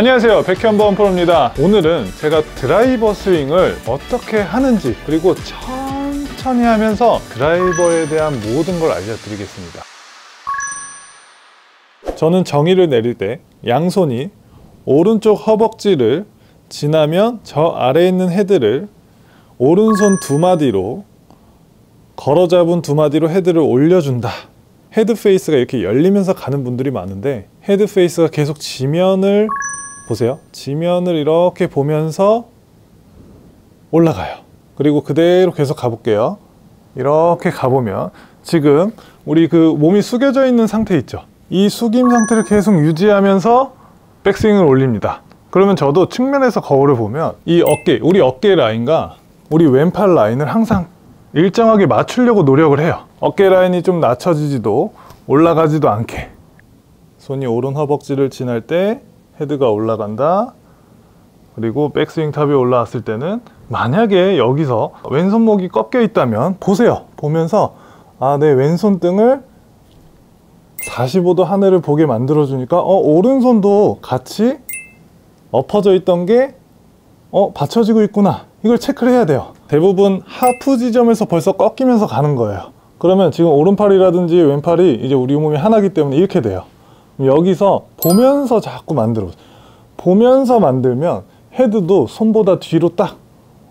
안녕하세요. 백현범 프로입니다. 오늘은 제가 드라이버 스윙을 어떻게 하는지 그리고 천천히 하면서 드라이버에 대한 모든 걸 알려드리겠습니다. 저는 정의를 내릴 때 양손이 오른쪽 허벅지를 지나면 저 아래에 있는 헤드를 오른손 두 마디로 걸어 잡은 두 마디로 헤드를 올려준다. 헤드 페이스가 이렇게 열리면서 가는 분들이 많은데 헤드 페이스가 계속 지면을 보세요. 지면을 이렇게 보면서 올라가요. 그리고 그대로 계속 가볼게요. 이렇게 가보면 지금 우리 그 몸이 숙여져 있는 상태 있죠. 이 숙임 상태를 계속 유지하면서 백스윙을 올립니다. 그러면 저도 측면에서 거울을 보면 이 어깨, 우리 어깨 라인과 우리 왼팔 라인을 항상 일정하게 맞추려고 노력을 해요. 어깨 라인이 좀 낮춰지지도 올라가지도 않게 손이 오른 허벅지를 지날 때 헤드가 올라간다. 그리고 백스윙 탑이 올라왔을 때는 만약에 여기서 왼손목이 꺾여 있다면 보세요. 보면서 아, 내 왼손등을 45도 하늘을 보게 만들어 주니까 어, 오른손도 같이 엎어져 있던 게 어, 받쳐지고 있구나. 이걸 체크를 해야 돼요. 대부분 하프 지점에서 벌써 꺾이면서 가는 거예요. 그러면 지금 오른팔이라든지 왼팔이 이제 우리 몸이 하나기 때문에 이렇게 돼요. 여기서 보면서 자꾸 만들어. 보면서 만들면 헤드도 손보다 뒤로 딱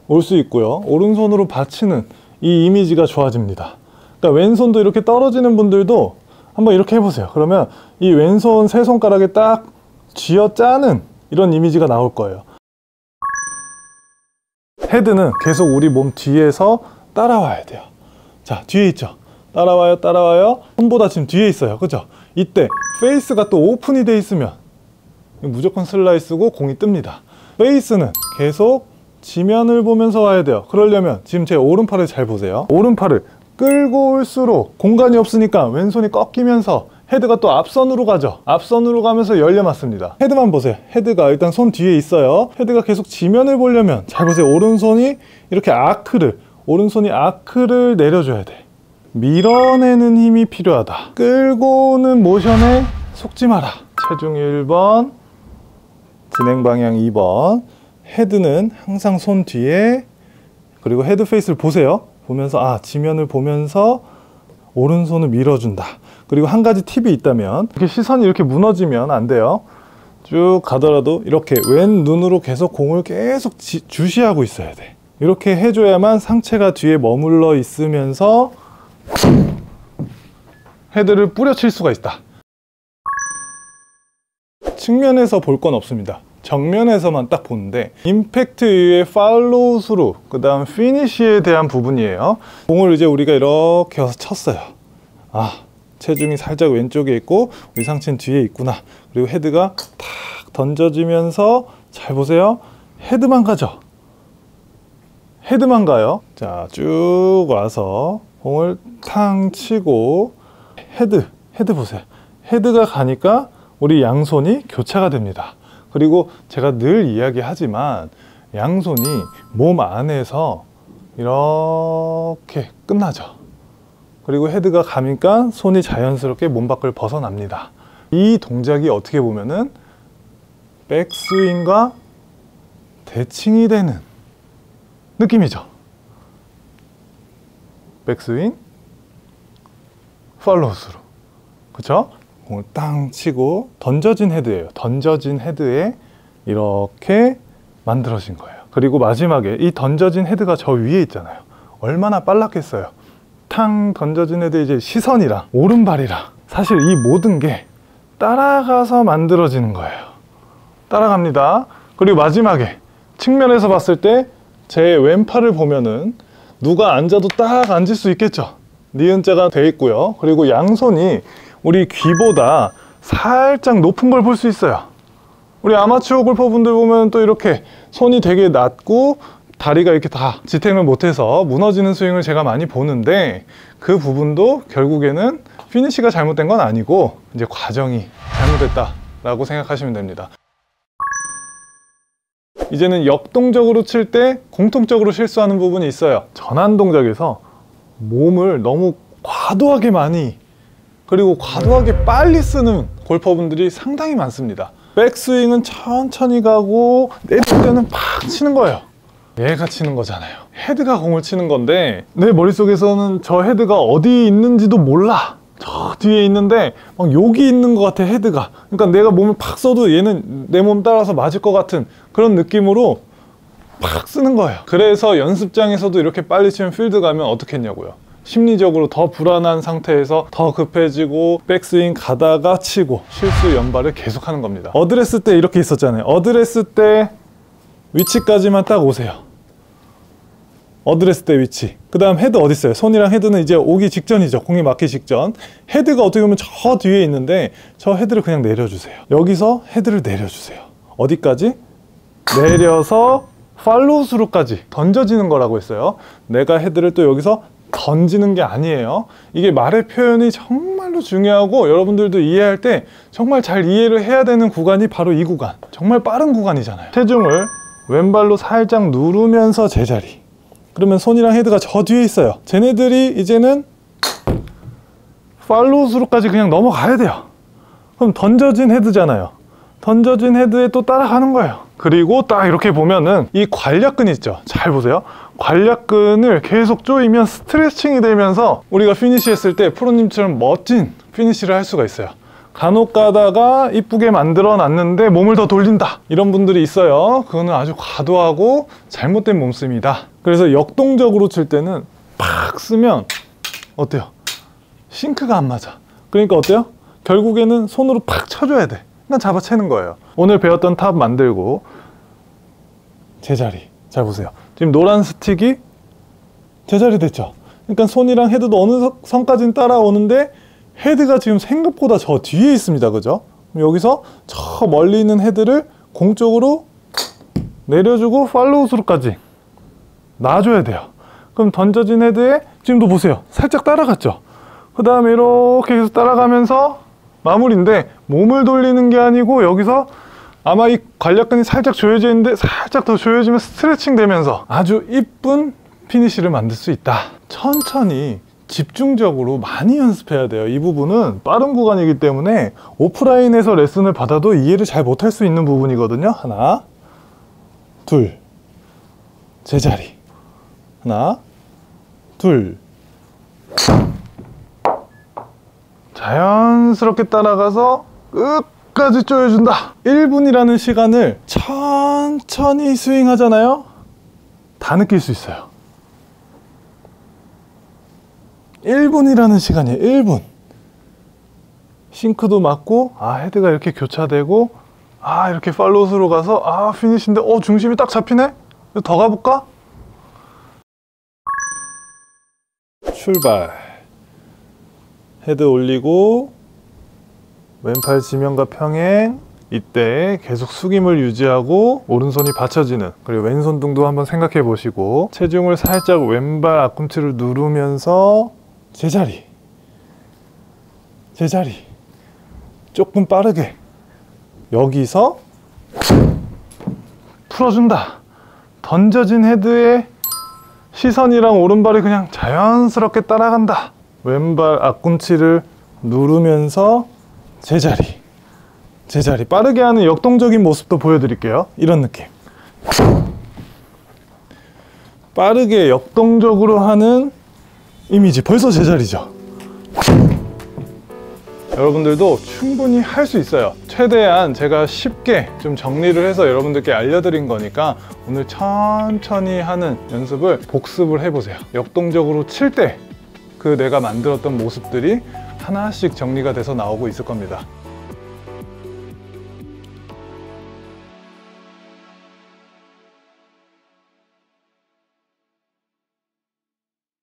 올 수 있고요. 오른손으로 받치는 이 이미지가 좋아집니다. 그러니까 왼손도 이렇게 떨어지는 분들도 한번 이렇게 해보세요. 그러면 이 왼손 세 손가락에 딱 쥐어 짜는 이런 이미지가 나올 거예요. 헤드는 계속 우리 몸 뒤에서 따라와야 돼요. 자 뒤에 있죠? 따라와요 따라와요? 손보다 지금 뒤에 있어요. 그죠 이때 페이스가 또 오픈이 돼 있으면 무조건 슬라이스고 공이 뜹니다. 페이스는 계속 지면을 보면서 와야 돼요. 그러려면 지금 제 오른팔을 잘 보세요. 오른팔을 끌고 올수록 공간이 없으니까 왼손이 꺾이면서 헤드가 또 앞선으로 가죠. 앞선으로 가면서 열려 맞습니다. 헤드만 보세요. 헤드가 일단 손 뒤에 있어요. 헤드가 계속 지면을 보려면 잘 보세요. 오른손이 이렇게 아크를 오른손이 아크를 내려줘야 돼 밀어내는 힘이 필요하다. 끌고 오는 모션에 속지 마라. 체중 1번 진행 방향 2번 헤드는 항상 손 뒤에 그리고 헤드 페이스를 보세요. 보면서 아 지면을 보면서 오른손을 밀어준다. 그리고 한 가지 팁이 있다면 이렇게 시선이 이렇게 무너지면 안 돼요. 쭉 가더라도 이렇게 왼 눈으로 계속 공을 계속 지, 주시하고 있어야 돼. 이렇게 해줘야만 상체가 뒤에 머물러 있으면서 헤드를 뿌려칠 수가 있다. 측면에서 볼 건 없습니다. 정면에서만 딱 보는데 임팩트 이후에 팔로우 스루 그 다음 피니쉬에 대한 부분이에요. 공을 이제 우리가 이렇게 와서 쳤어요. 아 체중이 살짝 왼쪽에 있고 우리 상체는 뒤에 있구나. 그리고 헤드가 탁 던져지면서 잘 보세요. 헤드만 가죠. 헤드만 가요. 자 쭉 와서 공을 탕 치고 헤드 헤드 보세요. 헤드가 가니까 우리 양손이 교차가 됩니다. 그리고 제가 늘 이야기하지만 양손이 몸 안에서 이렇게 끝나죠. 그리고 헤드가 가니까 손이 자연스럽게 몸 밖을 벗어납니다. 이 동작이 어떻게 보면은 백스윙과 대칭이 되는 느낌이죠 백스윙 팔로우 스루. 그쵸? 공을 땅 치고 던져진 헤드예요. 던져진 헤드에 이렇게 만들어진 거예요. 그리고 마지막에 이 던져진 헤드가 저 위에 있잖아요. 얼마나 빨랐겠어요. 탕 던져진 헤드 이제 시선이랑 오른발이랑 사실 이 모든 게 따라가서 만들어지는 거예요. 따라갑니다. 그리고 마지막에 측면에서 봤을 때 제 왼팔을 보면은 누가 앉아도 딱 앉을 수 있겠죠. 니은자가 되어 있고요. 그리고 양손이 우리 귀보다 살짝 높은 걸 볼 수 있어요. 우리 아마추어 골퍼분들 보면 또 이렇게 손이 되게 낮고 다리가 이렇게 다 지탱을 못해서 무너지는 스윙을 제가 많이 보는데 그 부분도 결국에는 피니시가 잘못된 건 아니고 이제 과정이 잘못됐다 라고 생각하시면 됩니다 이제는 역동적으로 칠 때 공통적으로 실수하는 부분이 있어요 전환 동작에서 몸을 너무 과도하게 많이 그리고 과도하게 빨리 쓰는 골퍼분들이 상당히 많습니다 백스윙은 천천히 가고 내릴 때는 팍 치는 거예요. 얘가 치는 거잖아요. 헤드가 공을 치는 건데 내 머릿속에서는 저 헤드가 어디 있는지도 몰라. 저 뒤에 있는데 막 여기 있는 것 같아 헤드가. 그러니까 내가 몸을 팍 써도 얘는 내 몸 따라서 맞을 것 같은 그런 느낌으로 팍 쓰는 거예요. 그래서 연습장에서도 이렇게 빨리 치면 필드 가면 어떻게 하겠냐고요. 심리적으로 더 불안한 상태에서 더 급해지고 백스윙 가다가 치고 실수 연발을 계속하는 겁니다. 어드레스 때 이렇게 있었잖아요. 어드레스 때 위치까지만 딱 오세요. 어드레스 때 위치. 그 다음 헤드 어디 있어요? 손이랑 헤드는 이제 오기 직전이죠. 공이 맞기 직전. 헤드가 어떻게 보면 저 뒤에 있는데 저 헤드를 그냥 내려주세요. 여기서 헤드를 내려주세요. 어디까지? 내려서 팔로우 스루까지 던져지는 거라고 했어요. 내가 헤드를 또 여기서 던지는 게 아니에요. 이게 말의 표현이 정말로 중요하고 여러분들도 이해할 때 정말 잘 이해를 해야 되는 구간이 바로 이 구간. 정말 빠른 구간이잖아요. 체중을 왼발로 살짝 누르면서 제자리. 그러면 손이랑 헤드가 저 뒤에 있어요. 쟤네들이 이제는 팔로우 스루까지 그냥 넘어가야 돼요. 그럼 던져진 헤드잖아요. 던져진 헤드에 또 따라가는 거예요. 그리고 딱 이렇게 보면은 이 괄약근 있죠. 잘 보세요. 괄약근을 계속 조이면 스트레칭이 되면서 우리가 피니시 했을 때 프로님처럼 멋진 피니시를 할 수가 있어요. 간혹 가다가 이쁘게 만들어 놨는데 몸을 더 돌린다 이런 분들이 있어요 그거는 아주 과도하고 잘못된 몸 쓰임입니다 그래서 역동적으로 칠 때는 팍 쓰면 어때요? sync가 안 맞아. 그러니까 어때요? 결국에는 손으로 팍 쳐줘야 돼. 그냥 잡아채는 거예요. 오늘 배웠던 탑 만들고 제자리. 잘 보세요. 지금 노란 스틱이 제자리 됐죠? 그러니까 손이랑 헤드도 어느 선까지는 따라오는데 헤드가 지금 생각보다 저 뒤에 있습니다. 그죠? 여기서 저 멀리 있는 헤드를 공쪽으로 내려주고 팔로우 스루까지 놔줘야 돼요. 그럼 던져진 헤드에 지금도 보세요. 살짝 따라갔죠? 그 다음에 이렇게 해서 따라가면서 마무리인데 몸을 돌리는 게 아니고 여기서 아마 이 괄약근이 살짝 조여져 있는데 살짝 더 조여지면 스트레칭 되면서 아주 이쁜 피니쉬를 만들 수 있다. 천천히 집중적으로 많이 연습해야 돼요. 이 부분은 빠른 구간이기 때문에 오프라인에서 레슨을 받아도 이해를 잘 못할 수 있는 부분이거든요. 하나 둘 제자리 하나 둘. 자연스럽게 따라가서 끝까지 조여준다. 1분이라는 시간을 천천히 스윙하잖아요? 다 느낄 수 있어요. 1분이라는 시간이에요 1분. 싱크도 맞고 아 헤드가 이렇게 교차되고 아 이렇게 follow-through 가서 아 피니시인데 어 중심이 딱 잡히네? 더 가볼까? 출발. 헤드 올리고 왼팔 지면과 평행. 이때 계속 숙임을 유지하고 오른손이 받쳐지는 그리고 왼손 등도 한번 생각해 보시고 체중을 살짝 왼발 앞꿈치를 누르면서 제자리 제자리 조금 빠르게 여기서 풀어준다. 던져진 헤드에 시선이랑 오른발이 그냥 자연스럽게 따라간다. 왼발 앞꿈치를 누르면서 제자리 제자리. 빠르게 하는 역동적인 모습도 보여드릴게요. 이런 느낌. 빠르게 역동적으로 하는 이미지. 벌써 제자리죠 여러분들도 충분히 할 수 있어요. 최대한 제가 쉽게 좀 정리를 해서 여러분들께 알려드린 거니까 오늘 천천히 하는 연습을 복습을 해보세요. 역동적으로 칠 때 그 내가 만들었던 모습들이 하나씩 정리가 돼서 나오고 있을 겁니다